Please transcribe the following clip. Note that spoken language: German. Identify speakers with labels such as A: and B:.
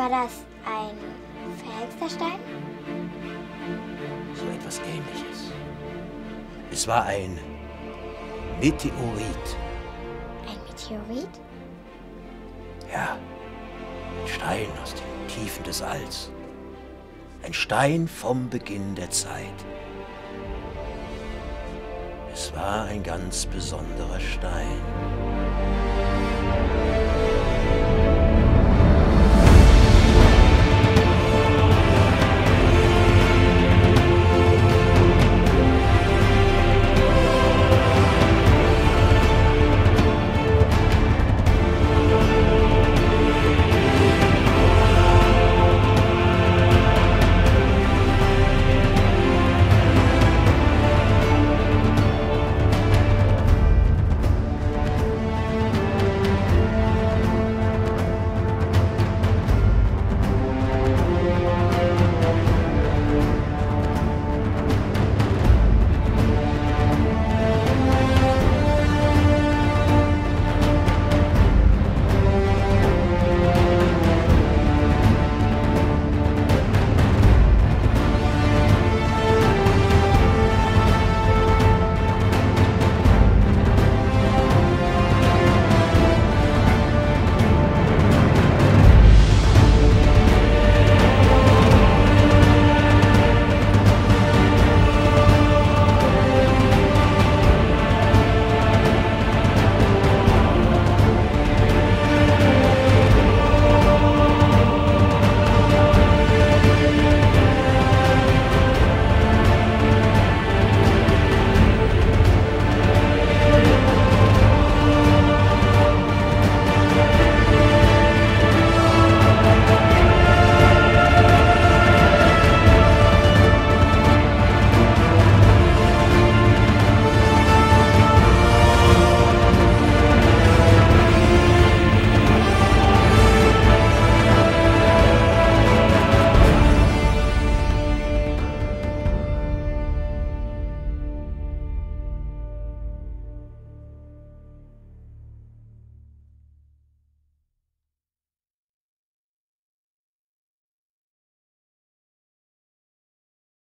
A: War das ein verhexter Stein?
B: So etwas ähnliches. Es war ein Meteorit.
A: Ein Meteorit?
B: Ja, ein Stein aus den Tiefen des Alls. Ein Stein vom Beginn der Zeit. Es war ein ganz besonderer Stein.